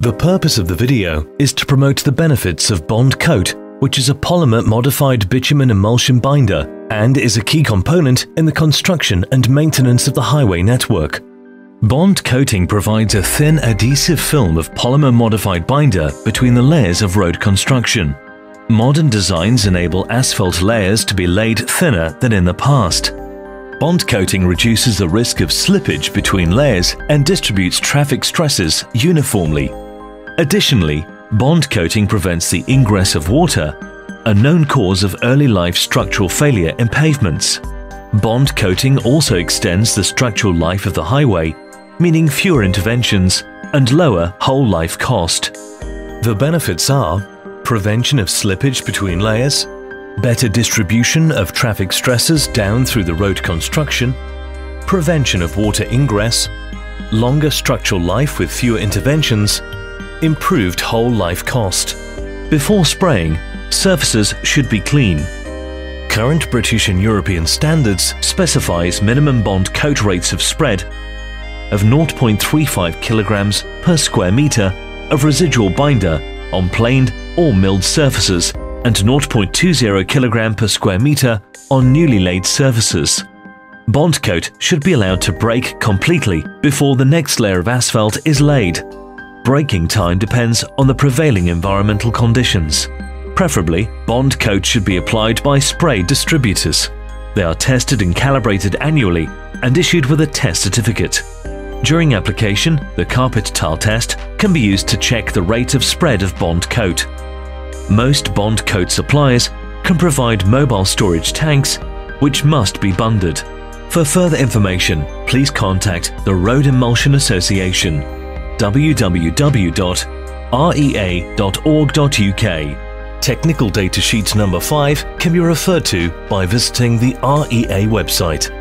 The purpose of the video is to promote the benefits of Bond Coat, which is a polymer modified bitumen emulsion binder and is a key component in the construction and maintenance of the highway network. Bond coating provides a thin adhesive film of polymer modified binder between the layers of road construction. Modern designs enable asphalt layers to be laid thinner than in the past. Bond coating reduces the risk of slippage between layers and distributes traffic stresses uniformly Additionally, bond coating prevents the ingress of water, a known cause of early life structural failure in pavements. Bond coating also extends the structural life of the highway, meaning fewer interventions and lower whole life cost. The benefits are prevention of slippage between layers, better distribution of traffic stresses down through the road construction, prevention of water ingress, longer structural life with fewer interventions, improved whole life cost. Before spraying, surfaces should be clean. Current British and European standards specifies minimum bond coat rates of spread of 0.35 kilograms per square meter of residual binder on planed or milled surfaces and 0.20 kilogram per square meter on newly laid surfaces. Bond coat should be allowed to break completely before the next layer of asphalt is laid breaking time depends on the prevailing environmental conditions. Preferably, bond coats should be applied by spray distributors. They are tested and calibrated annually and issued with a test certificate. During application, the carpet tile test can be used to check the rate of spread of bond coat. Most bond coat suppliers can provide mobile storage tanks, which must be bunded. For further information, please contact the Road Emulsion Association www.rea.org.uk. Technical data sheet number 5 can be referred to by visiting the REA website.